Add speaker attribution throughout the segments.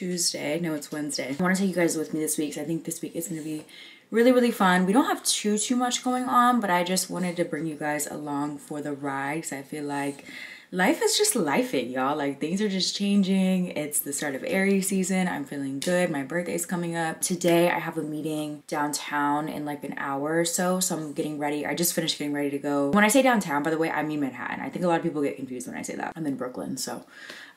Speaker 1: Tuesday. No, it's Wednesday. I want to take you guys with me this week I think this week is going to be really, really fun. We don't have too, too much going on, but I just wanted to bring you guys along for the ride because I feel like life is just lifing, y'all. Like things are just changing. It's the start of Aries season. I'm feeling good. My birthday's coming up. Today I have a meeting downtown in like an hour or so. So I'm getting ready. I just finished getting ready to go. When I say downtown, by the way, I mean Manhattan. I think a lot of people get confused when I say that. I'm in Brooklyn, so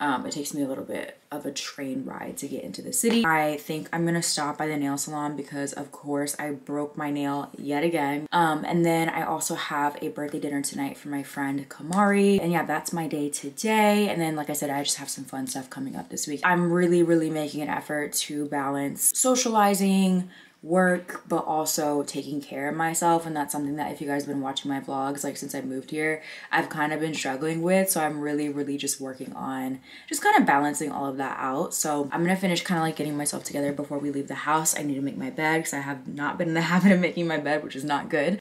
Speaker 1: um, it takes me a little bit of a train ride to get into the city. I think I'm gonna stop by the nail salon because of course I broke my nail yet again. Um, and then I also have a birthday dinner tonight for my friend Kamari. And yeah, that's my day today. And then like I said, I just have some fun stuff coming up this week. I'm really, really making an effort to balance socializing, work but also taking care of myself and that's something that if you guys have been watching my vlogs like since I moved here I've kind of been struggling with so I'm really really just working on just kind of balancing all of that out. So I'm gonna finish kind of like getting myself together before we leave the house. I need to make my bed because I have not been in the habit of making my bed which is not good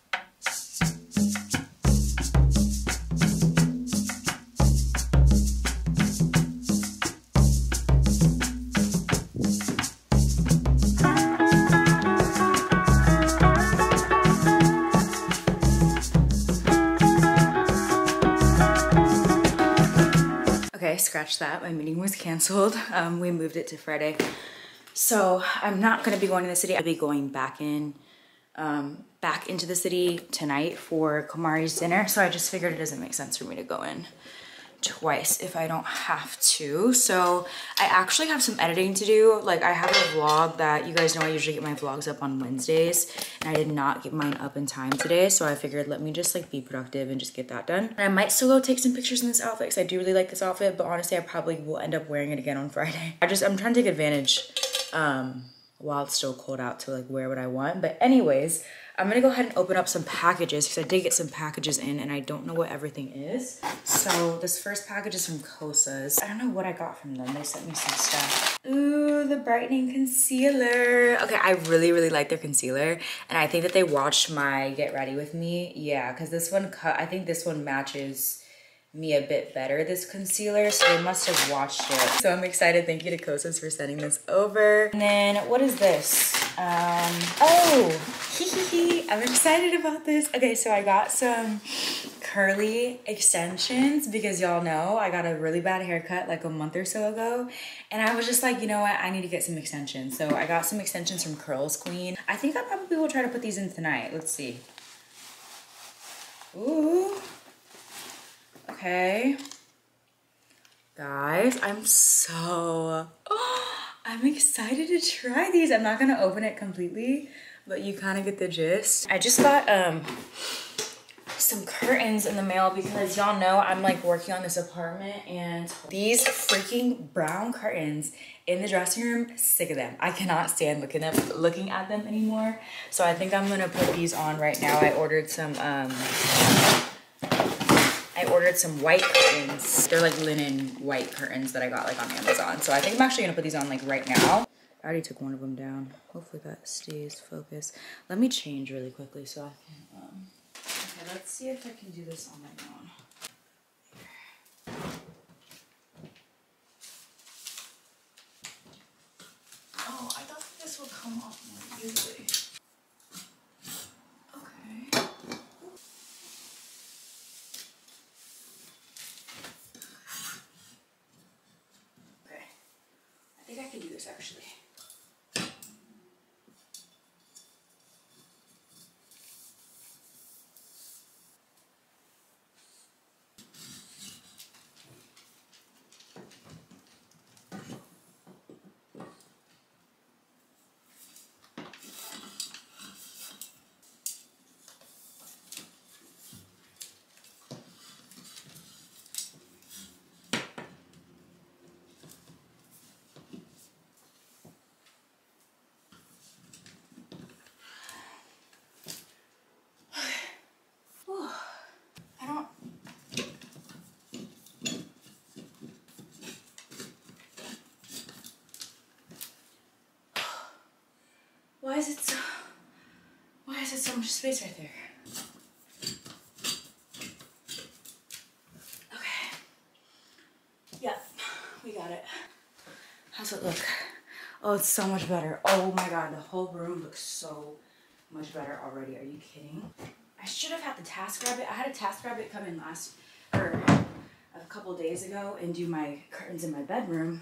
Speaker 1: canceled. Um, we moved it to Friday. So I'm not gonna be going to the city. I'll be going back in, um, back into the city tonight for Kamari's dinner. So I just figured it doesn't make sense for me to go in twice if I don't have to. So I actually have some editing to do. Like I have a vlog that you guys know I usually get my vlogs up on Wednesdays and I did not get mine up in time today. So I figured let me just like be productive and just get that done. And I might still go take some pictures in this outfit because I do really like this outfit, but honestly I probably will end up wearing it again on Friday. I just, I'm trying to take advantage um, while it's still cold out to like wear what I want. But anyways, I'm gonna go ahead and open up some packages because I did get some packages in and I don't know what everything is. So this first package is from Kosas. I don't know what I got from them. They sent me some stuff. Ooh, the brightening concealer. Okay, I really, really like their concealer. And I think that they watched my get ready with me. Yeah, because this one I think this one matches me a bit better, this concealer, so they must have watched it. So I'm excited. Thank you to Kosas for sending this over. And then what is this? Um, oh, I'm excited about this. Okay, so I got some curly extensions because y'all know I got a really bad haircut like a month or so ago. And I was just like, you know what? I need to get some extensions. So I got some extensions from Curls Queen. I think I probably will try to put these in tonight. Let's see. Ooh. Okay. Guys, I'm so, oh, I'm excited to try these. I'm not gonna open it completely, but you kind of get the gist. I just got um some curtains in the mail because y'all know I'm like working on this apartment and these freaking brown curtains in the dressing room, sick of them. I cannot stand looking at looking at them anymore. So I think I'm gonna put these on right now. I ordered some um I ordered some white curtains. They're like linen white curtains that I got like on Amazon. So I think I'm actually gonna put these on like right now. I already took one of them down. Hopefully that stays focused. Let me change really quickly so I can, um, okay, let's see if I can do this on my own. Oh, I thought this would come off more easily. Okay. Okay. I think I can do this actually. I don't. Why is it so? Why is it so much space right there? Okay. Yeah. we got it. How's it look? Oh, it's so much better. Oh my God, the whole room looks so much better already. Are you kidding? I should have had the TaskRabbit. I had a TaskRabbit come in last, or a couple days ago and do my curtains in my bedroom.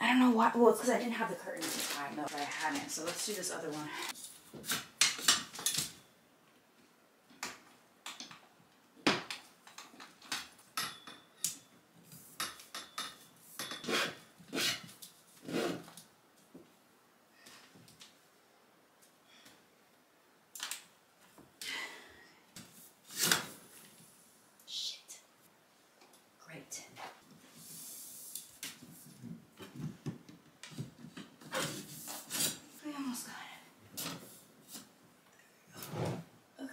Speaker 1: I don't know why, well, it's because I didn't have the curtains the time, but I hadn't. So let's do this other one. Shit. Great. I almost got it. Okay.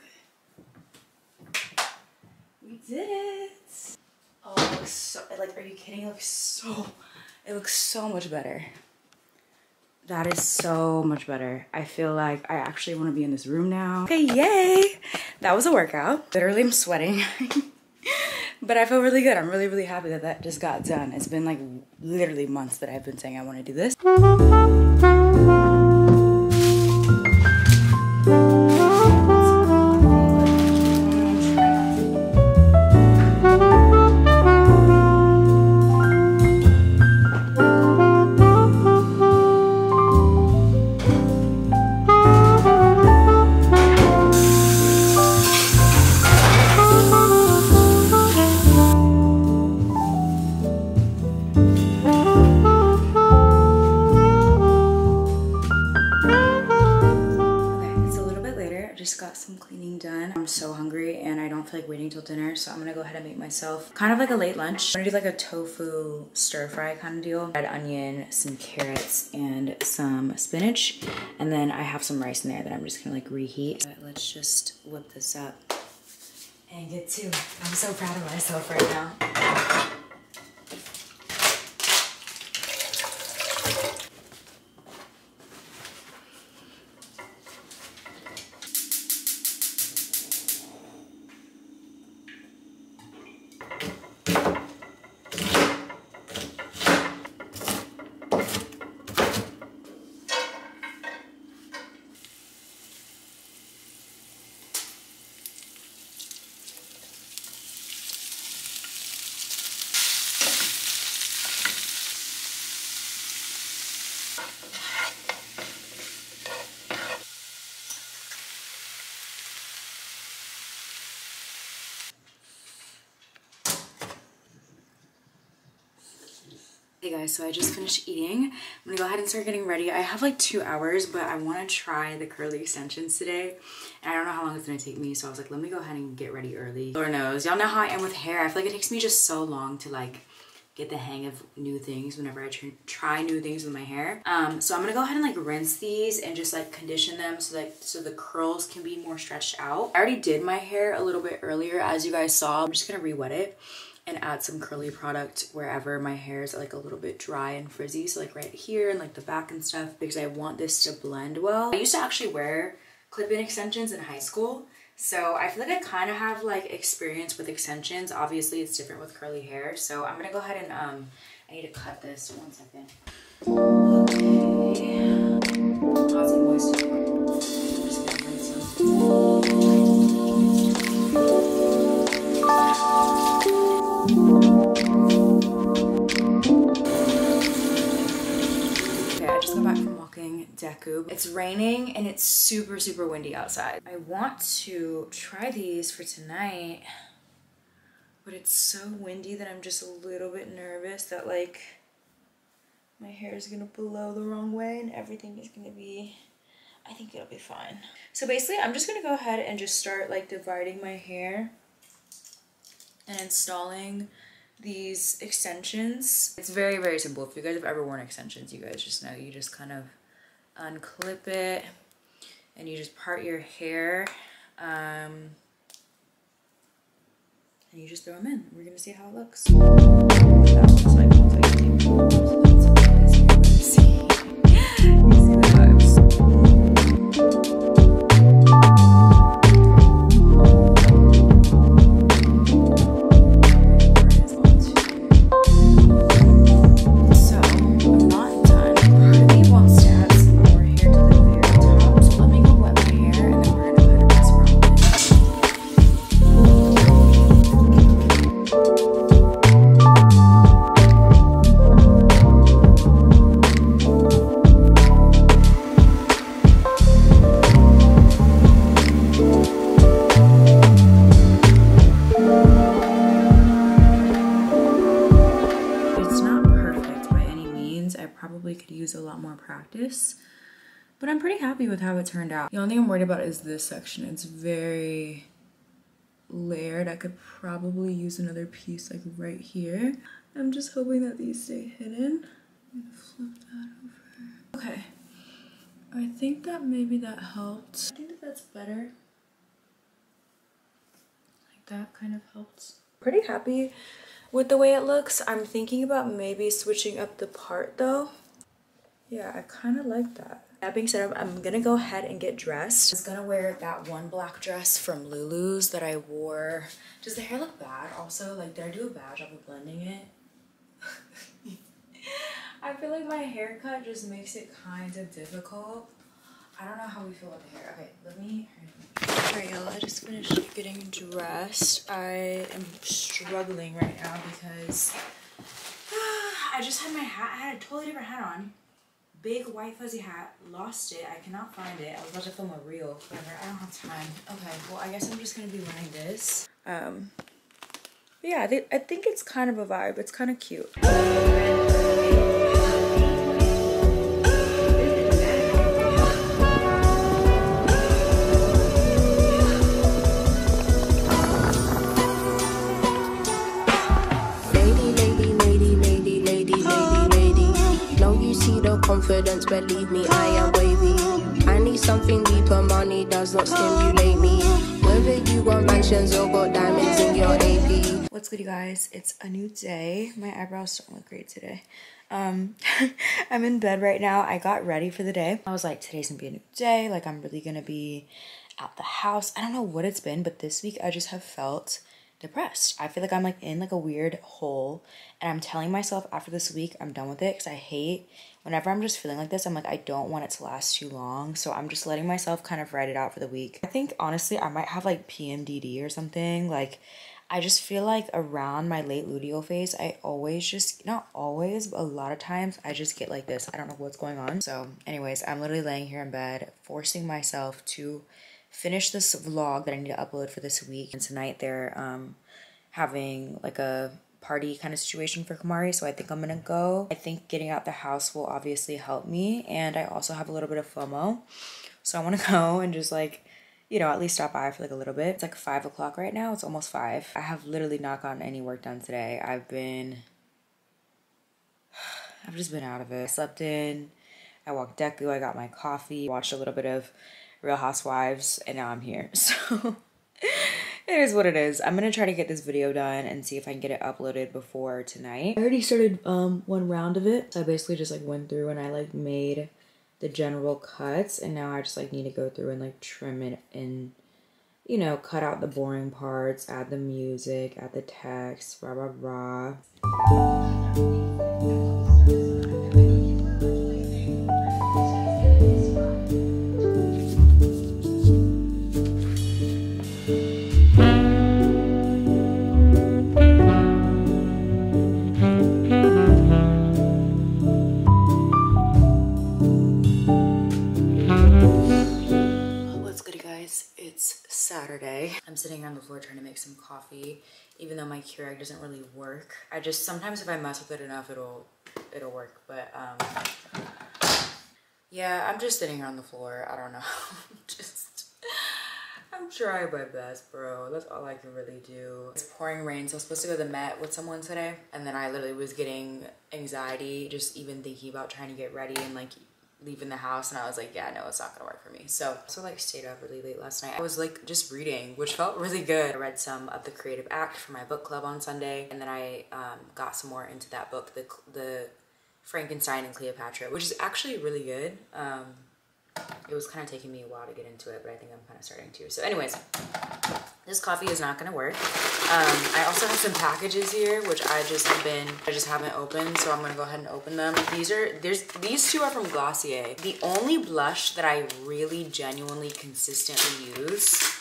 Speaker 1: We did it. Oh, it looks so, like, are you kidding? It looks so, it looks so much better. That is so much better. I feel like I actually want to be in this room now. Okay, yay! That was a workout. Literally, I'm sweating. but I feel really good. I'm really, really happy that that just got done. It's been like literally months that I've been saying I want to do this. Late lunch. I'm gonna do like a tofu stir fry kind of deal. Red onion, some carrots, and some spinach. And then I have some rice in there that I'm just gonna like reheat. But let's just whip this up and get to. it. I'm so proud of myself right now. Hey guys, so I just finished eating. I'm gonna go ahead and start getting ready. I have like two hours, but I wanna try the curly extensions today. And I don't know how long it's gonna take me, so I was like, let me go ahead and get ready early. Lord knows, y'all know how I am with hair. I feel like it takes me just so long to like get the hang of new things whenever I try new things with my hair. Um, so I'm gonna go ahead and like rinse these and just like condition them so that so the curls can be more stretched out. I already did my hair a little bit earlier as you guys saw. I'm just gonna re-wet it and add some curly product wherever my hair is like a little bit dry and frizzy. So like right here and like the back and stuff because I want this to blend well. I used to actually wear clip-in extensions in high school. So I feel like I kind of have like experience with extensions. Obviously it's different with curly hair. So I'm gonna go ahead and um, I need to cut this one second. Okay. It's raining and it's super, super windy outside. I want to try these for tonight, but it's so windy that I'm just a little bit nervous that like my hair is gonna blow the wrong way and everything is gonna be, I think it'll be fine. So basically I'm just gonna go ahead and just start like dividing my hair and installing these extensions. It's very, very simple. If you guys have ever worn extensions, you guys just know you just kind of unclip it and you just part your hair um, and you just throw them in. We're gonna see how it looks. But I'm pretty happy with how it turned out. The only thing I'm worried about is this section. It's very layered. I could probably use another piece like right here. I'm just hoping that these stay hidden. I'm gonna flip that over. Okay. I think that maybe that helped. I think that that's better. Like that kind of helps. Pretty happy with the way it looks. I'm thinking about maybe switching up the part though. Yeah, I kind of like that. That being said, I'm gonna go ahead and get dressed. I was gonna wear that one black dress from Lulu's that I wore. Does the hair look bad also? Like, did I do a bad job of blending it? I feel like my haircut just makes it kind of difficult. I don't know how we feel about the hair. Okay, let me... Alright y'all, I just finished getting dressed. I am struggling right now because I just had my hat, I had a totally different hat on big white fuzzy hat. Lost it. I cannot find it. I was about to film a reel. Whatever. I don't have time. Okay. Well, I guess I'm just gonna be wearing this. Um. yeah, I, I think it's kind of a vibe. It's kind of cute.
Speaker 2: Believe me, I am wavy. I need something deeper, money does not stimulate me. Whether you got mansions or got diamonds in your AP.
Speaker 1: What's good, you guys? It's a new day. My eyebrows don't look great today. Um, I'm in bed right now. I got ready for the day. I was like, today's gonna be a new day. Like, I'm really gonna be out the house. I don't know what it's been, but this week I just have felt depressed. I feel like I'm like in like a weird hole and I'm telling myself after this week I'm done with it because I hate whenever I'm just feeling like this, I'm like, I don't want it to last too long. So I'm just letting myself kind of write it out for the week. I think honestly, I might have like PMDD or something. Like, I just feel like around my late luteal phase, I always just, not always, but a lot of times, I just get like this. I don't know what's going on. So, anyways, I'm literally laying here in bed, forcing myself to finish this vlog that I need to upload for this week. And tonight they're um, having like a party kind of situation for Kamari, so I think I'm gonna go. I think getting out the house will obviously help me, and I also have a little bit of FOMO, so I wanna go and just like, you know, at least stop by for like a little bit. It's like five o'clock right now, it's almost five. I have literally not gotten any work done today. I've been, I've just been out of it. I slept in, I walked Deku, I got my coffee, watched a little bit of Real Housewives, and now I'm here, so it is what it is. I'm gonna try to get this video done and see if I can get it uploaded before tonight. I already started um one round of it. So I basically just like went through and I like made the general cuts and now I just like need to go through and like trim it and you know, cut out the boring parts, add the music, add the text, rah rah rah. I'm sitting on the floor trying to make some coffee, even though my Keurig doesn't really work. I just, sometimes if I mess with it enough, it'll, it'll work. But, um, yeah, I'm just sitting on the floor. I don't know. just, I'm trying my best, bro. That's all I can really do. It's pouring rain, so I was supposed to go to the Met with someone today. And then I literally was getting anxiety just even thinking about trying to get ready and like leaving the house and I was like, yeah, no, it's not gonna work for me. So, so like stayed up really late last night. I was like just reading, which felt really good. I read some of The Creative Act for my book club on Sunday. And then I um, got some more into that book, the, the Frankenstein and Cleopatra, which is actually really good. Um, it was kind of taking me a while to get into it, but I think I'm kind of starting to. So anyways, this coffee is not gonna work. Um, I also have some packages here, which I just have been, I just haven't opened, so I'm gonna go ahead and open them. These are, there's, these two are from Glossier. The only blush that I really genuinely consistently use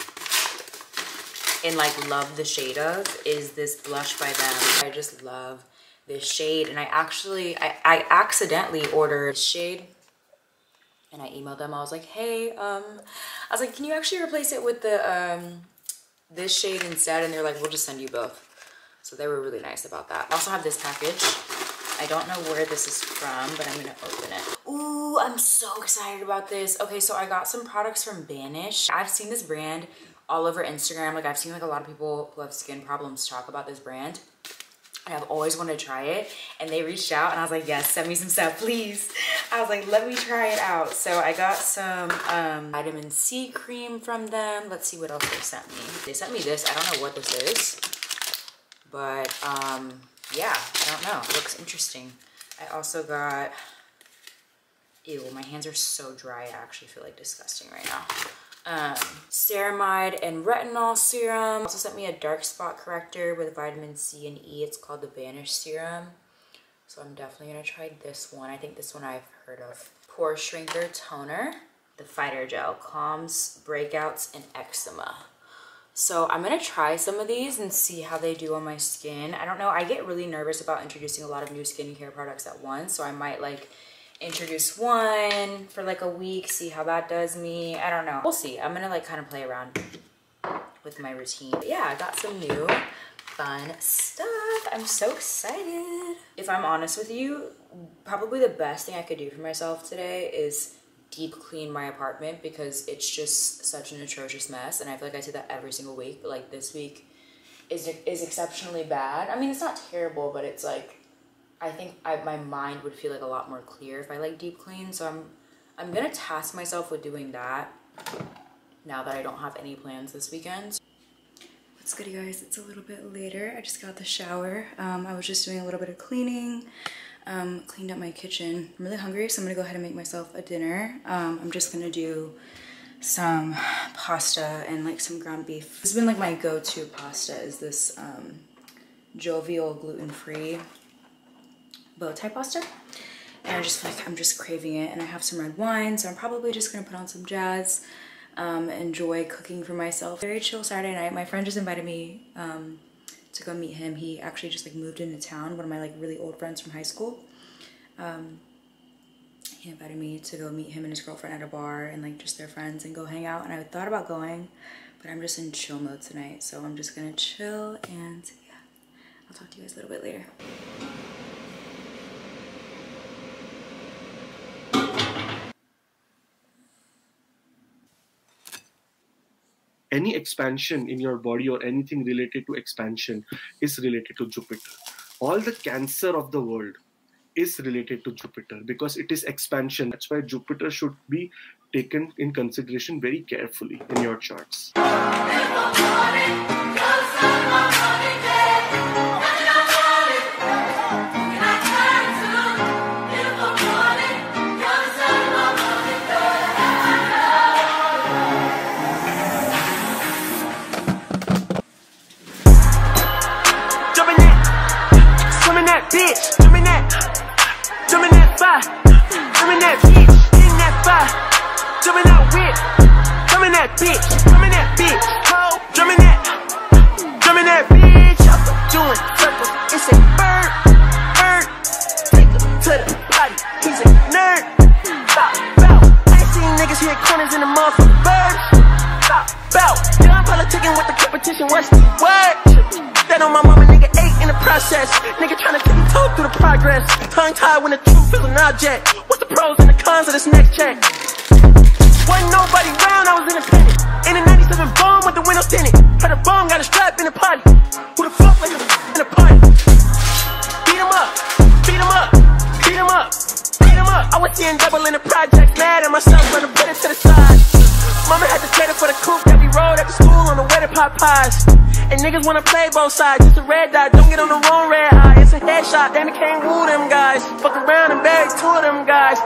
Speaker 1: and like love the shade of is this blush by them. I just love this shade and I actually, I, I accidentally ordered shade and I emailed them. I was like, hey, um, I was like, can you actually replace it with the, um, this shade instead? And they're like, we'll just send you both. So they were really nice about that. I also have this package. I don't know where this is from, but I'm gonna open it. Ooh, I'm so excited about this. Okay, so I got some products from Banish. I've seen this brand all over Instagram. Like I've seen like a lot of people who have skin problems talk about this brand. And I've always wanted to try it. And they reached out and I was like, yes, send me some stuff, please. I was like, let me try it out. So I got some um, vitamin C cream from them. Let's see what else they sent me. They sent me this. I don't know what this is. But um, yeah, I don't know. It looks interesting. I also got, ew, my hands are so dry. I actually feel like disgusting right now. Um, ceramide and retinol serum. Also sent me a dark spot corrector with vitamin C and E. It's called the Banish Serum. So I'm definitely gonna try this one. I think this one I've heard of. Pore Shrinker Toner. The Fighter Gel calms breakouts and eczema. So I'm gonna try some of these and see how they do on my skin. I don't know, I get really nervous about introducing a lot of new skincare products at once. So I might like introduce one for like a week, see how that does me. I don't know, we'll see. I'm gonna like kind of play around with my routine. But yeah, I got some new fun stuff. I'm so excited. If I'm honest with you, probably the best thing I could do for myself today is deep clean my apartment because it's just such an atrocious mess and I feel like I say that every single week but like this week is is exceptionally bad. I mean it's not terrible but it's like I think I, my mind would feel like a lot more clear if I like deep clean so I'm I'm gonna task myself with doing that now that I don't have any plans this weekend. What's good you guys? It's a little bit later. I just got the shower. Um, I was just doing a little bit of cleaning um, cleaned up my kitchen. I'm really hungry, so I'm gonna go ahead and make myself a dinner. Um, I'm just gonna do some pasta and like some ground beef. This has been like my go-to pasta is this um, jovial gluten-free bow tie pasta. And I just feel like I'm just craving it and I have some red wine, so I'm probably just gonna put on some jazz, um, enjoy cooking for myself. Very chill Saturday night. My friend just invited me um, to go meet him. He actually just like moved into town, one of my like really old friends from high school. Um, he invited me to go meet him and his girlfriend at a bar and like just their friends and go hang out. And I thought about going, but I'm just in chill mode tonight. So I'm just gonna chill and yeah, I'll talk to you guys a little bit later.
Speaker 3: Any expansion in your body or anything related to expansion is related to Jupiter. All the cancer of the world is related to Jupiter because it is expansion. That's why Jupiter should be taken in consideration very carefully in your charts.
Speaker 4: bitch, drumming that bitch, ho, drumming that, drumming that bitch. I'm doing circles, it's a bird, bird. Take her to the body, he's a nerd. Stop, bow. I seen niggas hit corners in the motherfucking bird. Stop, bow. Done politicking with the competition, what's the word? That on my mama, nigga, ate in the process. Nigga trying to tiptoe through the progress. Tongue tied when the truth is an object. Wanna play both sides. It's a red dot, don't get on the wrong red eye. It's a headshot, then it can't woo them guys. Fuck around and beg two of them guys.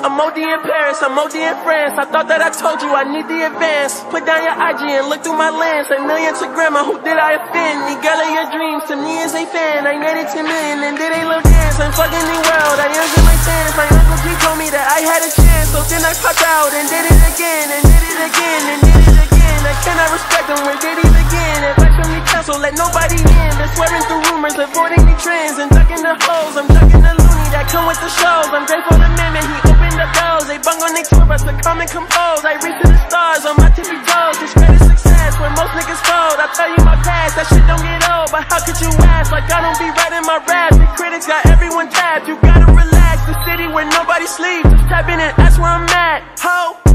Speaker 4: I'm OD in Paris, I'm OD in France. I thought that I told you I need the advance. Put down your IG and look through my lens. A million to grandma, who did I offend? The girl of your dreams to me is a fan. I made it 10 million and did a little dance. I'm fucking the world, I am my fans. My uncle G told me that I had a chance. So then I popped out and did it again and did it again and did it again. I cannot respect them when did it again. If I from the council, let nobody in. They're swearing through rumors, avoiding the trends and ducking the holes. I'm ducking the loony that come with the shows. I'm grateful to man, he opened the doors. They bung on tour bus to come and compose. I reach to the stars on my tippy toes. This credit success where most niggas fold. I tell you my past, that shit don't get old. But how could you ask? Like I don't be writing my raps. The critics got everyone one tap. You gotta relax. The city where nobody sleeps. Just tap in and that's where I'm at. Ho.